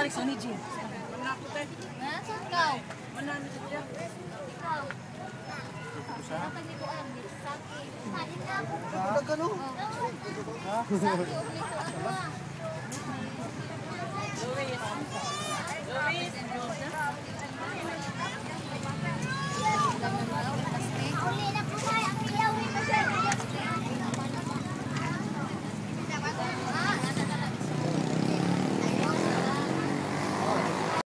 Balik sa Kau. Jim. Nasa ikaw? kau? Kau.